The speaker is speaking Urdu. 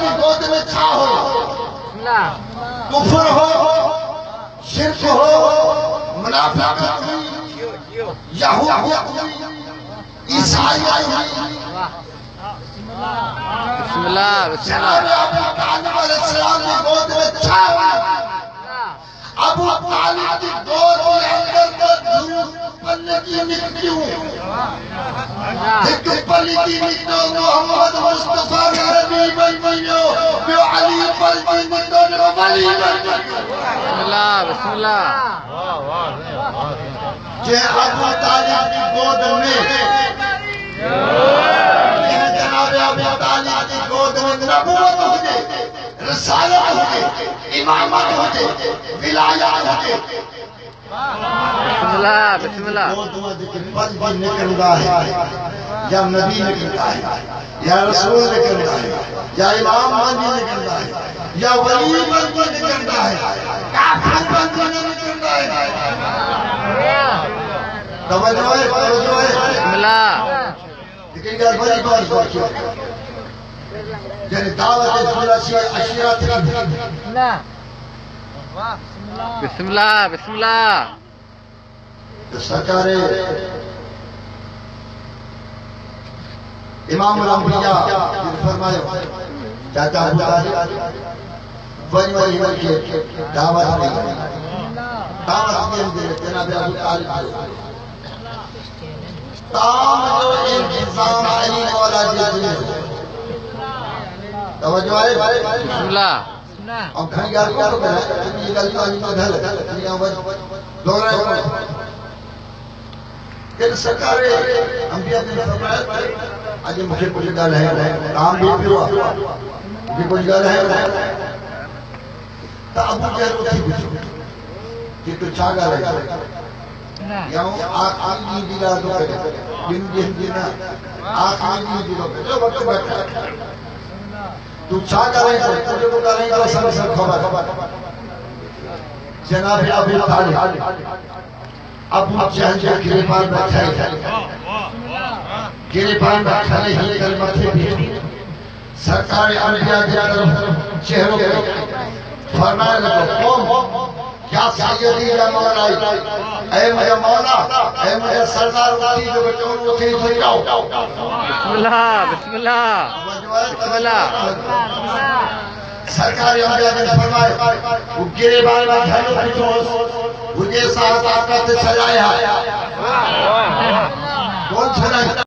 کی گود میں چھا ہو۔ کفر ہو شرک ہو منافقت ہوئی یہود ہوئی عیسائیت ہوئی بسم اللہ بسم اللہ۔ ابو طالب علیہ السلام کی گود میں چھا ہوا ابو طالب کی گود پلے کی نکلی ایک پلی کی نکلو محمد مصطفیٰ عربی بن بنیو بیو علی پل کی نکلو ولی بن بنیو بسم اللہ بسم اللہ جے ابو طالب کی گود میں یہ جناب ابو طالب کی گود میں نبوت ہوگی رسالت ہوگی امامت ہوگی ولایات ہوگی بسم اللہ بسم اللہ۔ پل نکلتا ہے یا نبی نکلتا ہے یا رسول نکلتا ہے یا امام کے نکلتا ہے یا ولی بن کے نکلتا ہے کافر بن کے نکلتا ہے۔ توجہ ہے توجہ ہے۔ بسم اللہ۔ لیکن یار بڑی بات سوچو۔ یعنی دعوت خلاصی اشیاء تھی بسم اللہ بسم اللہ۔ سرکار امام الانبیاء جن فرمایا چاچا ابو طالب وہی وہی وہی کے دعوت دی دعوت دی دے جناب ابو طالب تام جو انتظام علی مولا جی توجہ ہے بسم اللہ۔ اور گھر یار کو تو کرے یہ گل تو علی کو ڈھل دنیا وہ دوہرا ہے کہ سرکار انبیاء نے فرمایا اج مجھے کچھ گل ہے کام بھی پیو مجھے کچھ گل ہے تو ابو جہل اٹھی پوچھو کہ تو چھا گل ہے یا آخری دی گل تو کرے جن جن جن آخری دی گل تو وقت بیٹھا تو چھا گل ہے تو تو گل ہے تو سب سب خبر جناب ابو طالب، ابو جہل کے گریبان بیٹھا ہے گریبان بیٹھا نہیں کلمہ تھے بھی سرکار انبیاء کی طرف چہروں پہ فرمایا لگو قوم کیا سیدی یا مولا اے مجھے مولا اے مجھے سردار اٹھی جو بچوں اٹھی تو جاؤ بسم اللہ بسم اللہ۔ بسم اللہ سرکار انبیاء نے فرمائے وہ گریبان بیٹھا جو پیچھو مجھے ساتھ آقا سے چلایا کون چلایا